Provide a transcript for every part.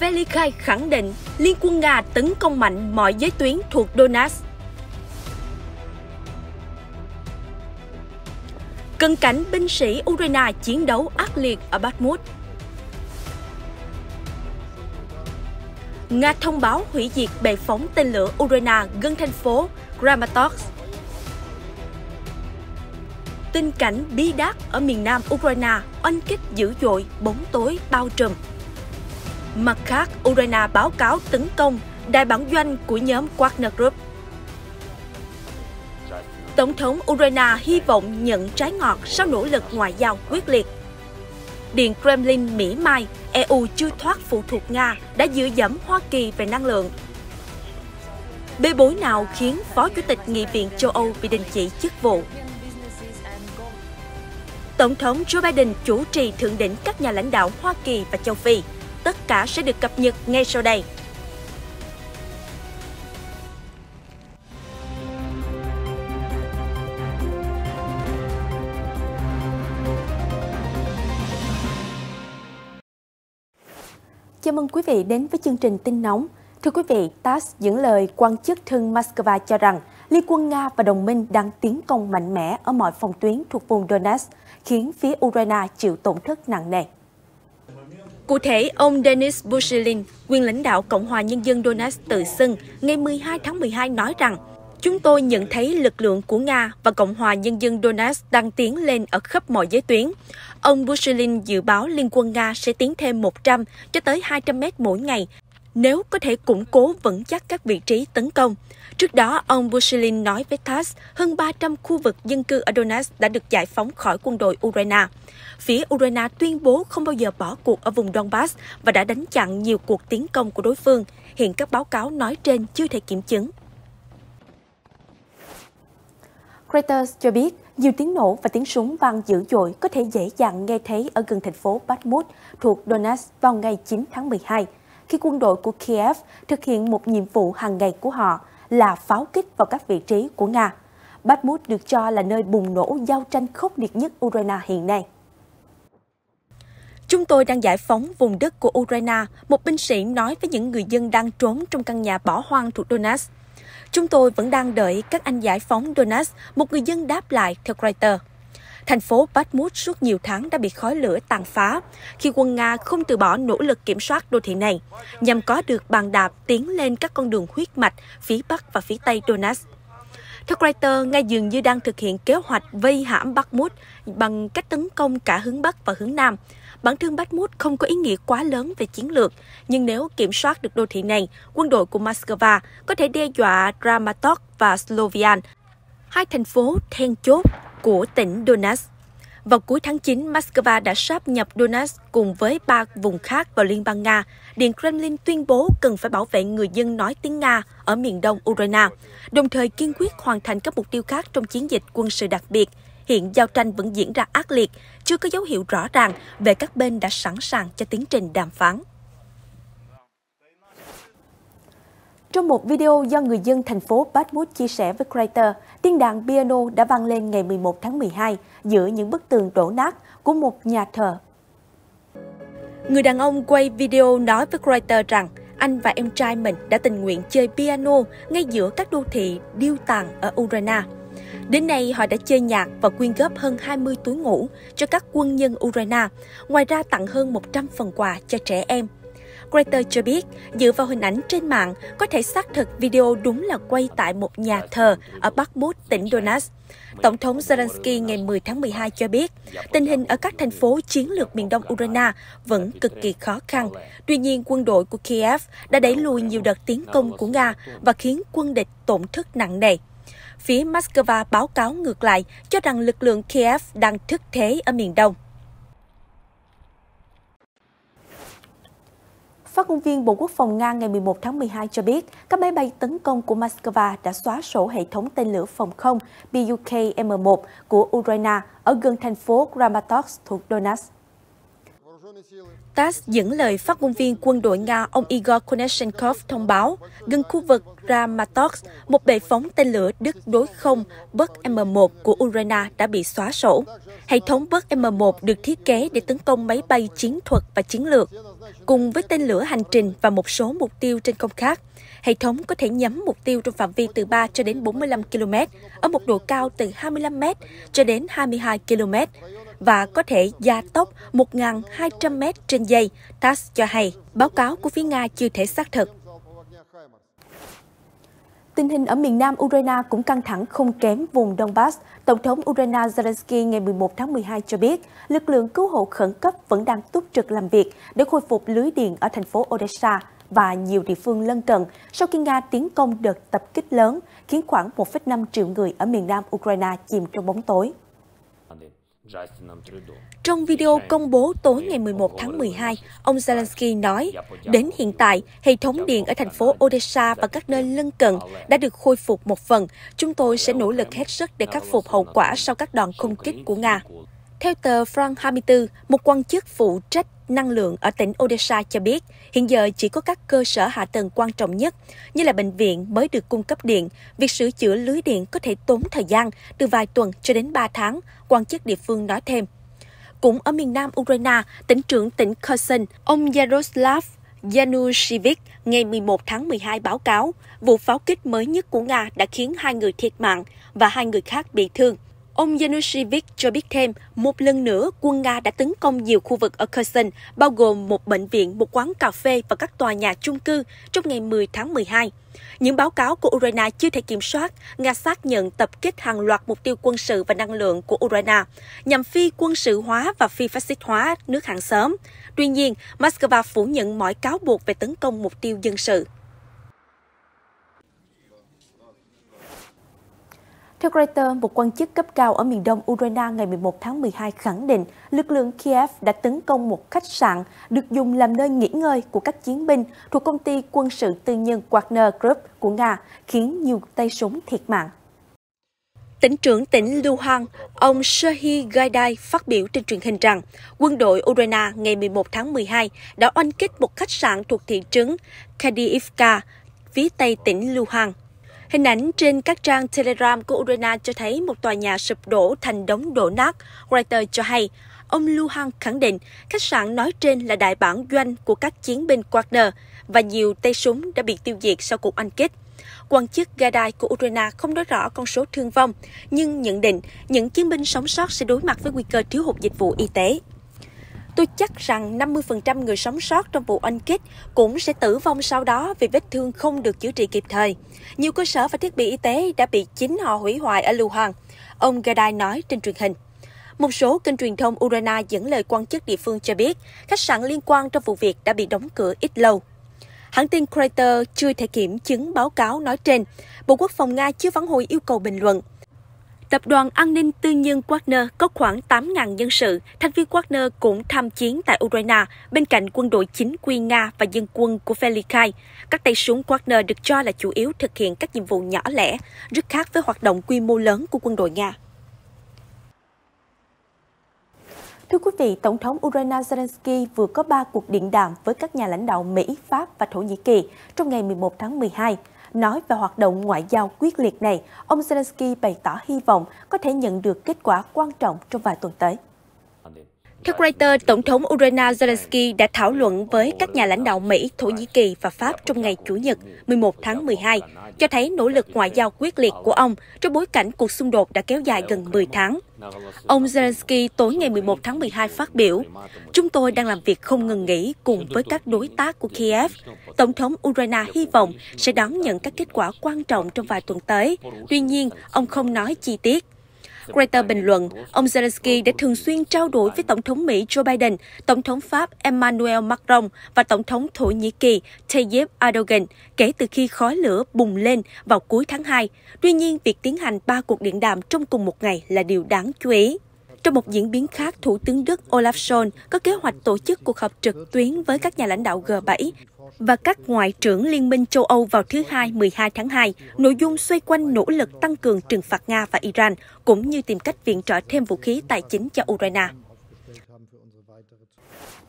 Velikai khẳng định liên quân Nga tấn công mạnh mọi giới tuyến thuộc Donetsk. Cận cảnh binh sĩ Ukraine chiến đấu ác liệt ở Bakhmut. Nga thông báo hủy diệt bệ phóng tên lửa Ukraine gần thành phố Kramatorsk. Tình cảnh bí đát ở miền nam Ukraine, oanh kích dữ dội, bóng tối bao trùm. Mặt khác, Ukraine báo cáo tấn công đại bản doanh của nhóm Wagner Group. Tổng thống Ukraine hy vọng nhận trái ngọt sau nỗ lực ngoại giao quyết liệt. Điện Kremlin Mỹ Mai, EU chưa thoát phụ thuộc Nga đã dựa dẫm Hoa Kỳ về năng lượng. Bê bối nào khiến Phó Chủ tịch Nghị viện châu Âu bị đình chỉ chức vụ? Tổng thống Joe Biden chủ trì thượng đỉnh các nhà lãnh đạo Hoa Kỳ và châu Phi. Tất cả sẽ được cập nhật ngay sau đây. Chào mừng quý vị đến với chương trình tin nóng. Thưa quý vị, TASS dẫn lời quan chức thân Moscow cho rằng Liên quân Nga và đồng minh đang tiến công mạnh mẽ ở mọi phòng tuyến thuộc vùng Donetsk, khiến phía Ukraine chịu tổn thất nặng nề. Cụ thể, ông Denis Bushilin, quyền lãnh đạo Cộng hòa Nhân dân Donetsk tự xưng, ngày 12 tháng 12 nói rằng Chúng tôi nhận thấy lực lượng của Nga và Cộng hòa Nhân dân Donetsk đang tiến lên ở khắp mọi giới tuyến. Ông Bushilin dự báo Liên quân Nga sẽ tiến thêm 100 cho tới 200 mét mỗi ngày nếu có thể củng cố vững chắc các vị trí tấn công. Trước đó, ông Bushilin nói với TASS hơn 300 khu vực dân cư ở Donetsk đã được giải phóng khỏi quân đội Ukraine. Phía Ukraine tuyên bố không bao giờ bỏ cuộc ở vùng Donbass và đã đánh chặn nhiều cuộc tiến công của đối phương. Hiện các báo cáo nói trên chưa thể kiểm chứng. Reuters cho biết, nhiều tiếng nổ và tiếng súng vang dữ dội có thể dễ dàng nghe thấy ở gần thành phố Bakhmut thuộc Donetsk vào ngày 9 tháng 12, khi quân đội của Kiev thực hiện một nhiệm vụ hàng ngày của họ là pháo kích vào các vị trí của Nga. Bakhmut được cho là nơi bùng nổ giao tranh khốc liệt nhất Ukraine hiện nay. Chúng tôi đang giải phóng vùng đất của Ukraine, một binh sĩ nói với những người dân đang trốn trong căn nhà bỏ hoang thuộc Donetsk. Chúng tôi vẫn đang đợi các anh giải phóng Donetsk, một người dân đáp lại theo Reuters. Thành phố Bakhmut suốt nhiều tháng đã bị khói lửa tàn phá khi quân Nga không từ bỏ nỗ lực kiểm soát đô thị này nhằm có được bàn đạp tiến lên các con đường huyết mạch phía Bắc và phía Tây Donetsk. Theo Reuters, Nga dường như đang thực hiện kế hoạch vây hãm Bakhmut bằng cách tấn công cả hướng Bắc và hướng Nam. Bản thân Bakhmut không có ý nghĩa quá lớn về chiến lược, nhưng nếu kiểm soát được đô thị này, quân đội của Moscow có thể đe dọa Kramatorsk và Slovian, hai thành phố then chốt của tỉnh Donetsk. Vào cuối tháng 9, Moscow đã sáp nhập Donetsk cùng với ba vùng khác vào Liên bang Nga. Điện Kremlin tuyên bố cần phải bảo vệ người dân nói tiếng Nga ở miền đông Ukraine, đồng thời kiên quyết hoàn thành các mục tiêu khác trong chiến dịch quân sự đặc biệt. Hiện giao tranh vẫn diễn ra ác liệt, chưa có dấu hiệu rõ ràng về các bên đã sẵn sàng cho tiến trình đàm phán. Trong một video do người dân thành phố Bakhmut chia sẻ với Crater, tiếng đàn piano đã vang lên ngày 11 tháng 12 giữa những bức tường đổ nát của một nhà thờ. Người đàn ông quay video nói với Crater rằng anh và em trai mình đã tình nguyện chơi piano ngay giữa các đô thị điêu tàn ở Ukraine. Đến nay, họ đã chơi nhạc và quyên góp hơn 20 túi ngủ cho các quân nhân Ukraine, ngoài ra tặng hơn 100 phần quà cho trẻ em Greta cho biết, dựa vào hình ảnh trên mạng, có thể xác thực video đúng là quay tại một nhà thờ ở Bakhmut, tỉnh Donetsk. Tổng thống Zelensky ngày 10 tháng 12 cho biết, tình hình ở các thành phố chiến lược miền đông Ukraine vẫn cực kỳ khó khăn. Tuy nhiên, quân đội của Kiev đã đẩy lùi nhiều đợt tiến công của Nga và khiến quân địch tổn thất nặng nề. Phía Moscow báo cáo ngược lại cho rằng lực lượng Kiev đang thức thế ở miền đông. Phát ngôn viên Bộ Quốc phòng Nga ngày 11 tháng 12 cho biết các máy bay tấn công của Moscow đã xóa sổ hệ thống tên lửa phòng không Buk M1 của Ukraine ở gần thành phố Kramatorsk thuộc Donetsk. TASS dẫn lời phát ngôn viên quân đội Nga ông Igor Konashenkov thông báo, gần khu vực Kramatorsk, một bệ phóng tên lửa Đức đối không Buk M1 của Ukraine đã bị xóa sổ. Hệ thống Buk M1 được thiết kế để tấn công máy bay chiến thuật và chiến lược, cùng với tên lửa hành trình và một số mục tiêu trên không khác. Hệ thống có thể nhắm mục tiêu trong phạm vi từ 3 cho đến 45 km, ở một độ cao từ 25 m cho đến 22 km và có thể gia tốc 1.200 m trên giây, TASS cho hay. Báo cáo của phía Nga chưa thể xác thực. Tình hình ở miền nam Ukraine cũng căng thẳng không kém vùng Donbass. Tổng thống Ukraine Zelensky ngày 11 tháng 12 cho biết, lực lượng cứu hộ khẩn cấp vẫn đang túc trực làm việc để khôi phục lưới điện ở thành phố Odessa và nhiều địa phương lân cận sau khi Nga tiến công đợt tập kích lớn, khiến khoảng 1,5 triệu người ở miền nam Ukraine chìm trong bóng tối. Trong video công bố tối ngày 11 tháng 12, ông Zelensky nói, đến hiện tại, hệ thống điện ở thành phố Odessa và các nơi lân cận đã được khôi phục một phần. Chúng tôi sẽ nỗ lực hết sức để khắc phục hậu quả sau các đòn không kích của Nga. Theo tờ France 24, một quan chức phụ trách năng lượng ở tỉnh Odessa cho biết, hiện giờ chỉ có các cơ sở hạ tầng quan trọng nhất, như là bệnh viện mới được cung cấp điện. Việc sửa chữa lưới điện có thể tốn thời gian từ vài tuần cho đến 3 tháng, quan chức địa phương nói thêm. Cũng ở miền nam Ukraine, tỉnh trưởng tỉnh Kherson, ông Yaroslav Yanushevich ngày 11 tháng 12 báo cáo, vụ pháo kích mới nhất của Nga đã khiến hai người thiệt mạng và hai người khác bị thương. Ông Yanushevich cho biết thêm, một lần nữa quân Nga đã tấn công nhiều khu vực ở Kherson, bao gồm một bệnh viện, một quán cà phê và các tòa nhà chung cư trong ngày 10 tháng 12. Những báo cáo của Ukraine chưa thể kiểm soát, Nga xác nhận tập kích hàng loạt mục tiêu quân sự và năng lượng của Ukraine nhằm phi quân sự hóa và phi phát xít hóa nước hàng xóm. Tuy nhiên, Moscow phủ nhận mọi cáo buộc về tấn công mục tiêu dân sự. Theo Reuters, một quan chức cấp cao ở miền đông Ukraine ngày 11 tháng 12 khẳng định lực lượng Kiev đã tấn công một khách sạn được dùng làm nơi nghỉ ngơi của các chiến binh thuộc công ty quân sự tư nhân Wagner Group của Nga, khiến nhiều tay súng thiệt mạng. Tỉnh trưởng tỉnh Luhansk, ông Serhiy Gaidai phát biểu trên truyền hình rằng quân đội Ukraine ngày 11 tháng 12 đã oanh kích một khách sạn thuộc thị trấn Kadiivka, phía tây tỉnh Luhansk. Hình ảnh trên các trang Telegram của Ukraine cho thấy một tòa nhà sụp đổ thành đống đổ nát. Reuters cho hay, ông Luhan khẳng định khách sạn nói trên là đại bản doanh của các chiến binh Wagner và nhiều tay súng đã bị tiêu diệt sau cuộc anh kích. Quan chức Gadai của Ukraine không nói rõ con số thương vong, nhưng nhận định những chiến binh sống sót sẽ đối mặt với nguy cơ thiếu hụt dịch vụ y tế. Tôi chắc rằng 50% người sống sót trong vụ oanh kích cũng sẽ tử vong sau đó vì vết thương không được chữa trị kịp thời. Nhiều cơ sở và thiết bị y tế đã bị chính họ hủy hoại ở lưu hoàng ông Gadai nói trên truyền hình. Một số kênh truyền thông urana dẫn lời quan chức địa phương cho biết khách sạn liên quan trong vụ việc đã bị đóng cửa ít lâu. Hãng tin Crater chưa thể kiểm chứng báo cáo nói trên. Bộ Quốc phòng Nga chưa phản hồi yêu cầu bình luận. Tập đoàn an ninh tư nhân Wagner có khoảng 8.000 nhân sự. Thành viên Wagner cũng tham chiến tại Ukraine bên cạnh quân đội chính quy Nga và dân quân của Velikai. Các tay súng Wagner được cho là chủ yếu thực hiện các nhiệm vụ nhỏ lẻ, rất khác với hoạt động quy mô lớn của quân đội Nga. Thưa quý vị, Tổng thống Ukraine Zelensky vừa có 3 cuộc điện đàm với các nhà lãnh đạo Mỹ, Pháp và Thổ Nhĩ Kỳ trong ngày 11 tháng 12. Nói về hoạt động ngoại giao quyết liệt này, ông Zelensky bày tỏ hy vọng có thể nhận được kết quả quan trọng trong vài tuần tới. Theo Reuters, Tổng thống Ukraine Zelensky đã thảo luận với các nhà lãnh đạo Mỹ, Thổ Nhĩ Kỳ và Pháp trong ngày Chủ nhật 11 tháng 12, cho thấy nỗ lực ngoại giao quyết liệt của ông trong bối cảnh cuộc xung đột đã kéo dài gần 10 tháng. Ông Zelensky tối ngày 11 tháng 12 phát biểu, Chúng tôi đang làm việc không ngừng nghỉ cùng với các đối tác của Kiev. Tổng thống Ukraine hy vọng sẽ đón nhận các kết quả quan trọng trong vài tuần tới. Tuy nhiên, ông không nói chi tiết. Greta bình luận, ông Zelensky đã thường xuyên trao đổi với Tổng thống Mỹ Joe Biden, Tổng thống Pháp Emmanuel Macron và Tổng thống Thổ Nhĩ Kỳ Tayyip Erdogan kể từ khi khói lửa bùng lên vào cuối tháng 2. Tuy nhiên, việc tiến hành ba cuộc điện đàm trong cùng một ngày là điều đáng chú ý. Trong một diễn biến khác, Thủ tướng Đức Olaf Scholz có kế hoạch tổ chức cuộc họp trực tuyến với các nhà lãnh đạo G7 và các ngoại trưởng Liên minh châu Âu vào thứ Hai 12 tháng 2, nội dung xoay quanh nỗ lực tăng cường trừng phạt Nga và Iran, cũng như tìm cách viện trợ thêm vũ khí tài chính cho Ukraine.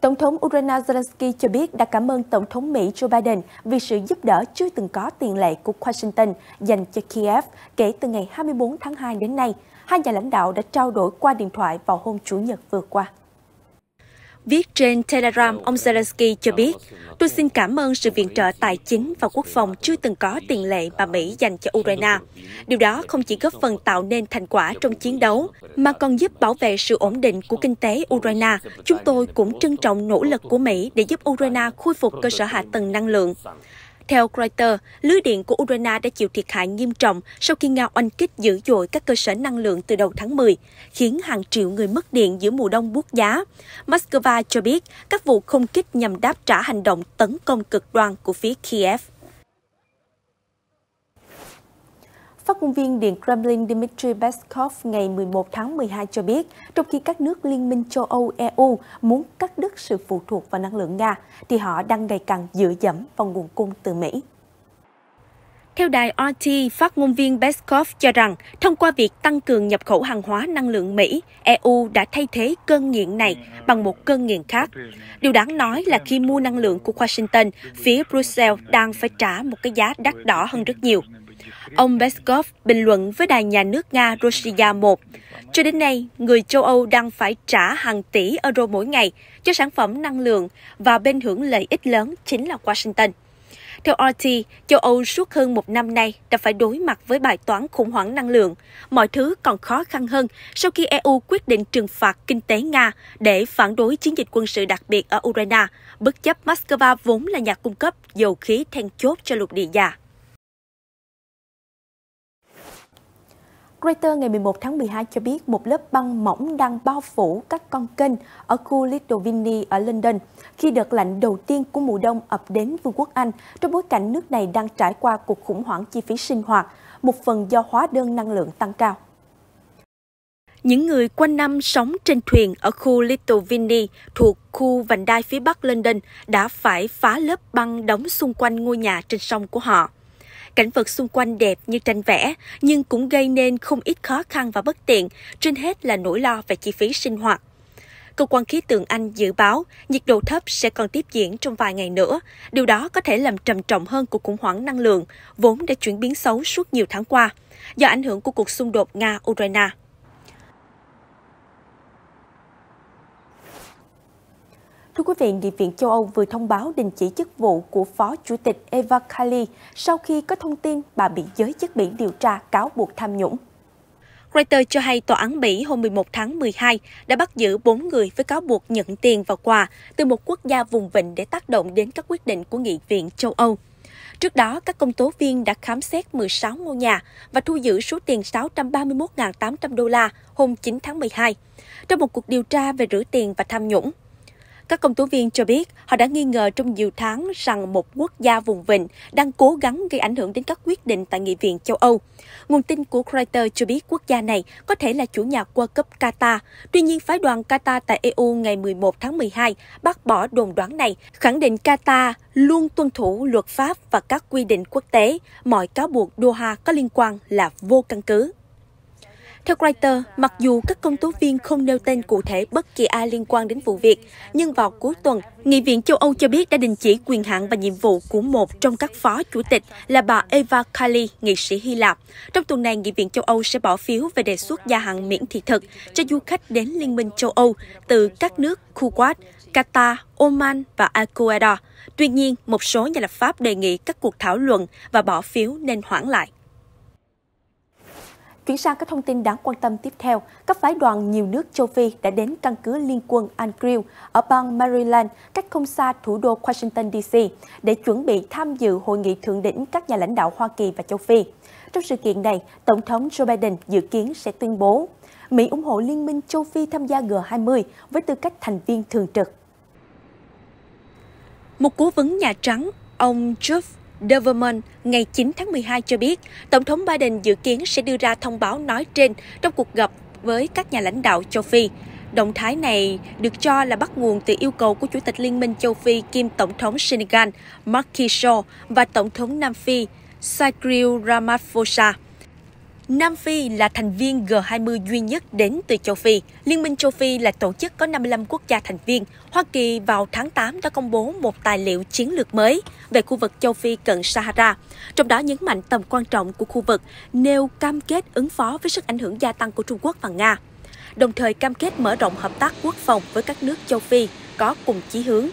Tổng thống Ukraine Zelensky cho biết đã cảm ơn Tổng thống Mỹ Joe Biden vì sự giúp đỡ chưa từng có tiền lệ của Washington dành cho Kiev kể từ ngày 24 tháng 2 đến nay. Hai nhà lãnh đạo đã trao đổi qua điện thoại vào hôm Chủ nhật vừa qua. Viết trên Telegram, ông Zelensky cho biết, tôi xin cảm ơn sự viện trợ tài chính và quốc phòng chưa từng có tiền lệ mà Mỹ dành cho Ukraine. Điều đó không chỉ góp phần tạo nên thành quả trong chiến đấu, mà còn giúp bảo vệ sự ổn định của kinh tế Ukraine. Chúng tôi cũng trân trọng nỗ lực của Mỹ để giúp Ukraine khôi phục cơ sở hạ tầng năng lượng. Theo Reuters, lưới điện của Ukraine đã chịu thiệt hại nghiêm trọng sau khi Nga oanh kích dữ dội các cơ sở năng lượng từ đầu tháng 10, khiến hàng triệu người mất điện giữa mùa đông buốt giá. Moscow cho biết các vụ không kích nhằm đáp trả hành động tấn công cực đoan của phía Kiev. Phát ngôn viên Điện Kremlin Dmitry Peskov ngày 11 tháng 12 cho biết, trong khi các nước Liên minh châu Âu EU muốn cắt đứt sự phụ thuộc vào năng lượng Nga, thì họ đang ngày càng dựa dẫm vào nguồn cung từ Mỹ. Theo đài RT, phát ngôn viên Peskov cho rằng, thông qua việc tăng cường nhập khẩu hàng hóa năng lượng Mỹ, EU đã thay thế cơn nghiện này bằng một cơn nghiện khác. Điều đáng nói là khi mua năng lượng của Washington, phía Brussels đang phải trả một cái giá đắt đỏ hơn rất nhiều. Ông Peskov bình luận với đài nhà nước Nga Rossiya 1. Cho đến nay, người châu Âu đang phải trả hàng tỷ euro mỗi ngày cho sản phẩm năng lượng và bên hưởng lợi ích lớn chính là Washington. Theo RT, châu Âu suốt hơn một năm nay đã phải đối mặt với bài toán khủng hoảng năng lượng. Mọi thứ còn khó khăn hơn sau khi EU quyết định trừng phạt kinh tế Nga để phản đối chiến dịch quân sự đặc biệt ở Ukraine, bất chấp Moscow vốn là nhà cung cấp dầu khí then chốt cho lục địa già. Reuters ngày 11 tháng 12 cho biết một lớp băng mỏng đang bao phủ các con kênh ở khu Little Vinny ở London khi đợt lạnh đầu tiên của mùa đông ập đến Vương quốc Anh trong bối cảnh nước này đang trải qua cuộc khủng hoảng chi phí sinh hoạt, một phần do hóa đơn năng lượng tăng cao. Những người quanh năm sống trên thuyền ở khu Little Vinny thuộc khu vành đai phía bắc London đã phải phá lớp băng đóng xung quanh ngôi nhà trên sông của họ. Cảnh vật xung quanh đẹp như tranh vẽ, nhưng cũng gây nên không ít khó khăn và bất tiện, trên hết là nỗi lo về chi phí sinh hoạt. Cơ quan khí tượng Anh dự báo nhiệt độ thấp sẽ còn tiếp diễn trong vài ngày nữa. Điều đó có thể làm trầm trọng hơn cuộc khủng hoảng năng lượng, vốn đã chuyển biến xấu suốt nhiều tháng qua, do ảnh hưởng của cuộc xung đột Nga-Ukraine. Thưa quý vị, Nghị viện châu Âu vừa thông báo đình chỉ chức vụ của Phó Chủ tịch Eva Kaili sau khi có thông tin bà bị giới chức Mỹ điều tra cáo buộc tham nhũng. Reuters cho hay tòa án Mỹ hôm 11 tháng 12 đã bắt giữ 4 người với cáo buộc nhận tiền và quà từ một quốc gia vùng vịnh để tác động đến các quyết định của Nghị viện châu Âu. Trước đó, các công tố viên đã khám xét 16 ngôi nhà và thu giữ số tiền 631.800 đô la hôm 9 tháng 12 trong một cuộc điều tra về rửa tiền và tham nhũng. Các công tố viên cho biết họ đã nghi ngờ trong nhiều tháng rằng một quốc gia vùng vịnh đang cố gắng gây ảnh hưởng đến các quyết định tại Nghị viện châu Âu. Nguồn tin của Reuters cho biết quốc gia này có thể là chủ nhà World Cup Qatar. Tuy nhiên, phái đoàn Qatar tại EU ngày 11 tháng 12 bác bỏ đồn đoán này, khẳng định Qatar luôn tuân thủ luật pháp và các quy định quốc tế. Mọi cáo buộc Doha có liên quan là vô căn cứ. Theo Reuters, mặc dù các công tố viên không nêu tên cụ thể bất kỳ ai liên quan đến vụ việc, nhưng vào cuối tuần, Nghị viện châu Âu cho biết đã đình chỉ quyền hạn và nhiệm vụ của một trong các phó chủ tịch là bà Eva Kaili, nghị sĩ Hy Lạp. Trong tuần này, Nghị viện châu Âu sẽ bỏ phiếu về đề xuất gia hạn miễn thị thực cho du khách đến Liên minh châu Âu từ các nước Kuwait, Qatar, Oman và Ecuador. Tuy nhiên, một số nhà lập pháp đề nghị các cuộc thảo luận và bỏ phiếu nên hoãn lại. Chuyển sang các thông tin đáng quan tâm tiếp theo, các phái đoàn nhiều nước châu Phi đã đến căn cứ liên quân Andrew ở bang Maryland, cách không xa thủ đô Washington DC, để chuẩn bị tham dự hội nghị thượng đỉnh các nhà lãnh đạo Hoa Kỳ và châu Phi. Trong sự kiện này, Tổng thống Joe Biden dự kiến sẽ tuyên bố Mỹ ủng hộ Liên minh châu Phi tham gia G20 với tư cách thành viên thường trực. Một cố vấn Nhà Trắng, ông Jeff Doverman ngày 9 tháng 12 cho biết, Tổng thống Biden dự kiến sẽ đưa ra thông báo nói trên trong cuộc gặp với các nhà lãnh đạo châu Phi. Động thái này được cho là bắt nguồn từ yêu cầu của Chủ tịch Liên minh châu Phi kiêm Tổng thống Senegal Macky Sall và Tổng thống Nam Phi Cyril Ramaphosa. Nam Phi là thành viên G20 duy nhất đến từ châu Phi. Liên minh châu Phi là tổ chức có 55 quốc gia thành viên. Hoa Kỳ vào tháng 8 đã công bố một tài liệu chiến lược mới về khu vực châu Phi cận Sahara, trong đó nhấn mạnh tầm quan trọng của khu vực, nêu cam kết ứng phó với sức ảnh hưởng gia tăng của Trung Quốc và Nga, đồng thời cam kết mở rộng hợp tác quốc phòng với các nước châu Phi có cùng chí hướng.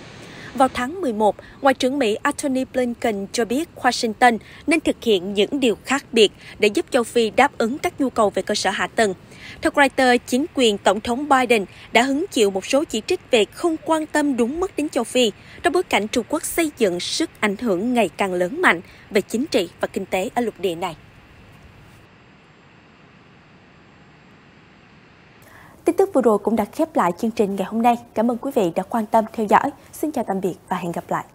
Vào tháng 11, Ngoại trưởng Mỹ Antony Blinken cho biết Washington nên thực hiện những điều khác biệt để giúp châu Phi đáp ứng các nhu cầu về cơ sở hạ tầng. Theo Reuters, chính quyền Tổng thống Biden đã hứng chịu một số chỉ trích về không quan tâm đúng mức đến châu Phi, trong bối cảnh Trung Quốc xây dựng sức ảnh hưởng ngày càng lớn mạnh về chính trị và kinh tế ở lục địa này. Tin tức vừa rồi cũng đã khép lại chương trình ngày hôm nay. Cảm ơn quý vị đã quan tâm theo dõi. Xin chào tạm biệt và hẹn gặp lại.